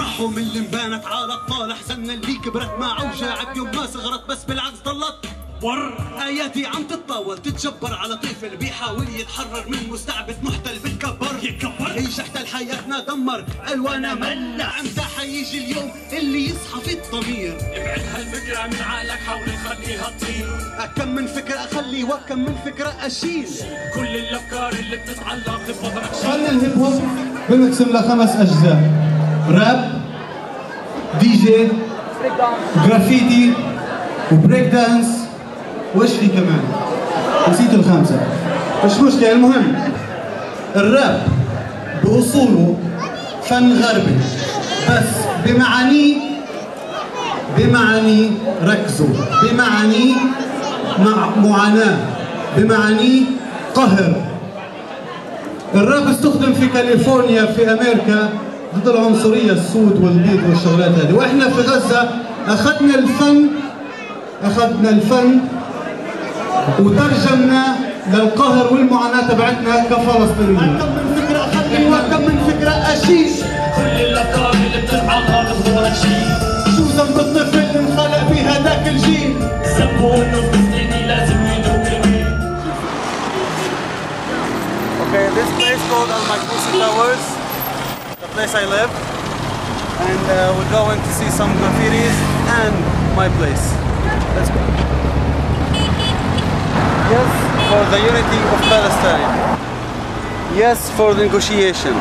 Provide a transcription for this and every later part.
قوم اللي انبانت على الطالح حزنا اللي كبرت مع وجاعت يوم ما صغرت بس بالعكس ضلت. ور. آياتي عم تتطاول تتجبر على طفل بيحاول يتحرر من مستعبد محتل بتكبر يكبر. إيش احتل حياتنا دمر الوانا ملع إمتى حيجي اليوم اللي يصحى في الضمير. ابعد هالفكرة من عقلك حاول تخليها تطير كم من فكرة أخلي وكم من فكرة أشيل. كل الأفكار اللي بتتعلق بفضلك فن الهيب هوب بنقسم لخمس أجزاء. راب DJ graffiti و break dance وايش في كمان نسيت الخامسه مش مشكله المهم الراب باصوله فن غربي بس بمعانيه بمعانيه ركزوا بمعانيه مع معاناه بمعانيه قهر الراب استخدم في كاليفورنيا في أمريكا ضد العنصرية السود والبيض والشغلات هذه. وإحنا في غزة أخذنا الفن أخذنا الفن وترجمنا للقهر والمعاناة تبعتنا كفلسطينيين. كم من فكرة اخلي وكم من فكرة اشيل كل الافكار اللي بتتعلق بفضلك شيء شو ذنب الطفل اللي انخلق في هذاك الجيل؟ ذنبه إنه بفلسطيني لازم يدوق الريق Okay, this place called Al Towers, place I live, and uh, we're going to see some graffitis and my place. Let's go. Yes, for the unity of Palestine. Yes, for the negotiation.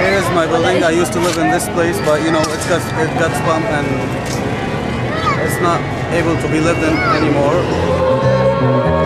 Here is my building. I used to live in this place, but you know it's got it got slump and it's not able to be lived in anymore.